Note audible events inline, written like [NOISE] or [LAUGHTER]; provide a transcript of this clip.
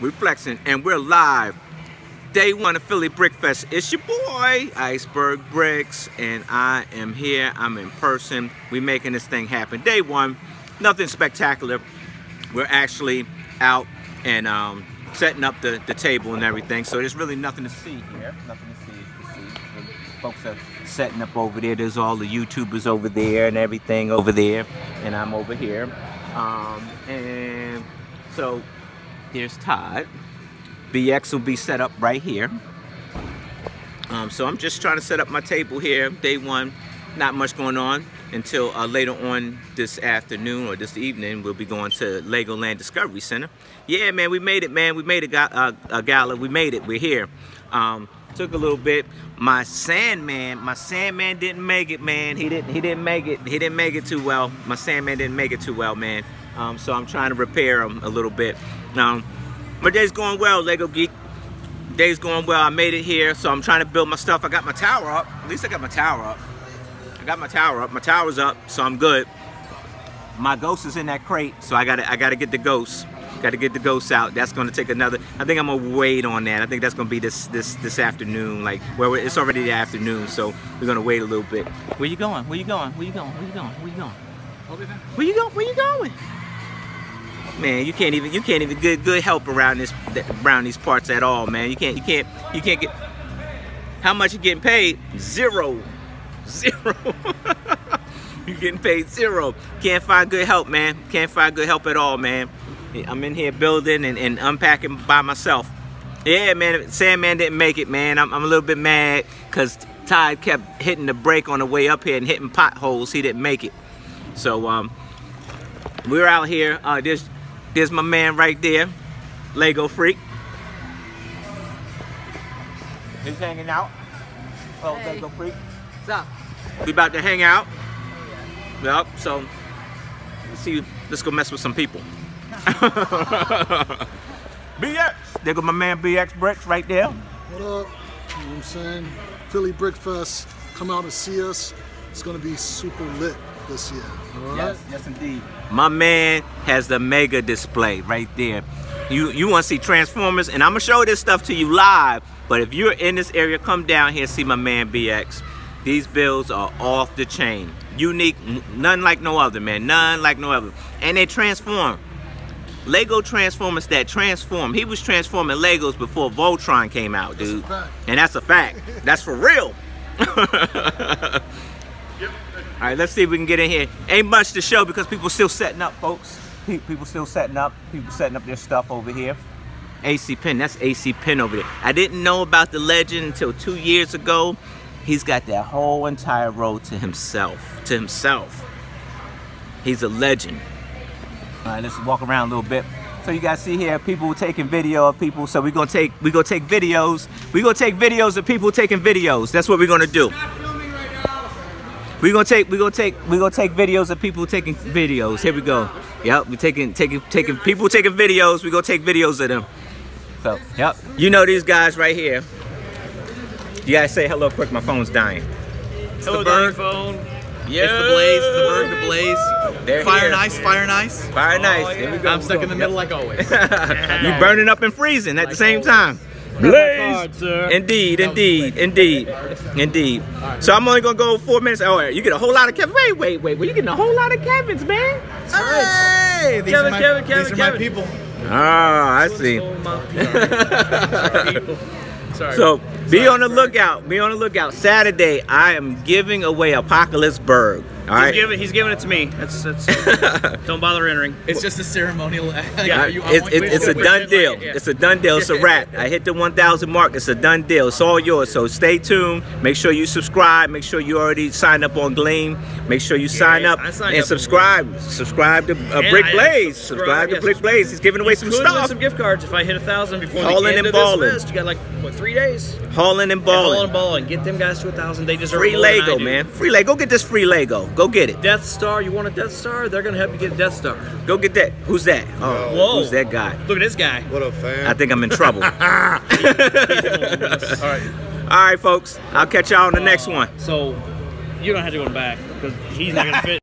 We flexing and we're live. Day one of Philly Brick Fest. It's your boy, Iceberg Bricks, and I am here. I'm in person. We making this thing happen. Day one, nothing spectacular. We're actually out and um, setting up the, the table and everything. So there's really nothing to see here. Nothing to see. To see. Folks are setting up over there. There's all the YouTubers over there and everything over there, and I'm over here. Um, and so there's Todd. BX will be set up right here. Um, so I'm just trying to set up my table here. Day one, not much going on until uh, later on this afternoon or this evening. We'll be going to Legoland Discovery Center. Yeah, man, we made it, man. We made a, uh, a gala. We made it. We're here. Um, took a little bit. My Sandman, my Sandman didn't make it, man. He didn't. He didn't make it. He didn't make it too well. My Sandman didn't make it too well, man. Um, so I'm trying to repair them a little bit. Um, my day's going well, Lego Geek. Day's going well. I made it here, so I'm trying to build my stuff. I got my tower up. At least I got my tower up. I got my tower up. My tower's up, so I'm good. My ghost is in that crate, so I gotta I gotta get the ghost. Gotta get the ghost out. That's gonna take another. I think I'm gonna wait on that. I think that's gonna be this this this afternoon. Like where well, it's already the afternoon, so we're gonna wait a little bit. Where you going? Where you going? Where you going? Where you going? Where you going? Where you going? Where you going? Man, you can't even you can't even get good help around this around these parts at all, man. You can't you can't you can't get how much you getting paid? Zero, zero. [LAUGHS] you getting paid zero. Can't find good help, man. Can't find good help at all, man. I'm in here building and, and unpacking by myself. Yeah, man, Sandman didn't make it, man. I'm, I'm a little bit mad because Todd kept hitting the brake on the way up here and hitting potholes. He didn't make it. So, um, we're out here. Uh, there's there's my man right there, Lego Freak. He's hanging out. Oh, hey. Lego Freak. What's up? We about to hang out. Yep, so let's see, let's go mess with some people. [LAUGHS] BX! There go my man BX Bricks right there. What up? You know what I'm saying? Philly Brick Fest. Come out and see us. It's gonna be super lit this year. Yes, yes indeed. My man has the mega display right there. You you want to see Transformers, and I'm gonna show this stuff to you live. But if you're in this area, come down here see my man BX. These builds are off the chain, unique, none like no other, man, none like no other, and they transform. Lego Transformers that transform. He was transforming Legos before Voltron came out, dude. That's and that's a fact. That's for real. [LAUGHS] All right, let's see if we can get in here. Ain't much to show because people still setting up, folks. People still setting up. People setting up their stuff over here. AC Pin, that's AC Pin over there. I didn't know about the legend until two years ago. He's got that whole entire row to himself, to himself. He's a legend. All right, let's walk around a little bit. So you guys see here, people taking video of people. So we're gonna take, we gonna take videos. We're gonna take videos of people taking videos. That's what we're gonna do. We're gonna take we're gonna take we're gonna take videos of people taking videos. Here we go. Yep, we're taking taking taking people taking videos, we're gonna take videos of them. So yep. You know these guys right here. You guys say hello quick, my phone's dying. It's hello, the bird phone. Yeah. It's the blaze, the bird, the blaze. They're fire here. nice, fire nice. Fire nice. Oh, yeah. I'm stuck in the middle yep. like always. [LAUGHS] you burning up and freezing at like the same always. time. Blaze. Indeed, indeed, indeed, indeed. So I'm only gonna go four minutes. Oh, you get a whole lot of Kevin. Wait, wait, wait. Well, you getting a whole lot of Kevins, man. Hey, these Kevin, my, Kevin, Kevin, these Kevin. my people. Ah, I see. [LAUGHS] Sorry. So be on the lookout. Be on the lookout. Saturday, I am giving away Apocalypseburg. All he's, right. giving, he's giving it to me. That's, that's [LAUGHS] don't bother entering. It's just a ceremonial. yeah, it's, it, it's a done deal. Yeah. It's a done deal. It's a wrap. [LAUGHS] I hit the 1,000 mark. It's a done deal. It's all yours. So stay tuned. Make sure you subscribe. Make sure you already signed up on Gleam. Make sure you yeah, sign up and up subscribe. Subscribe to uh, Brick Blaze. Subscribe, to Brick Blaze. He's giving away some stuff. some gift cards if I hit a thousand before Hauling the end and of balling. this list. You got like what three days? Hauling and balling. Hauling and balling. Get them guys to a thousand. They deserve free Lego, man. Free Lego. Go get this free Lego. Go get it. Death Star. You want a Death Star? They're gonna help you get a Death Star. Go get that. Who's that? Oh, Whoa. who's that guy? Look at this guy. What a fan. I think I'm in trouble. [LAUGHS] [LAUGHS] All right. All right, folks. I'll catch y'all on the next one. So you don't have to go back because he's not gonna [LAUGHS] fit.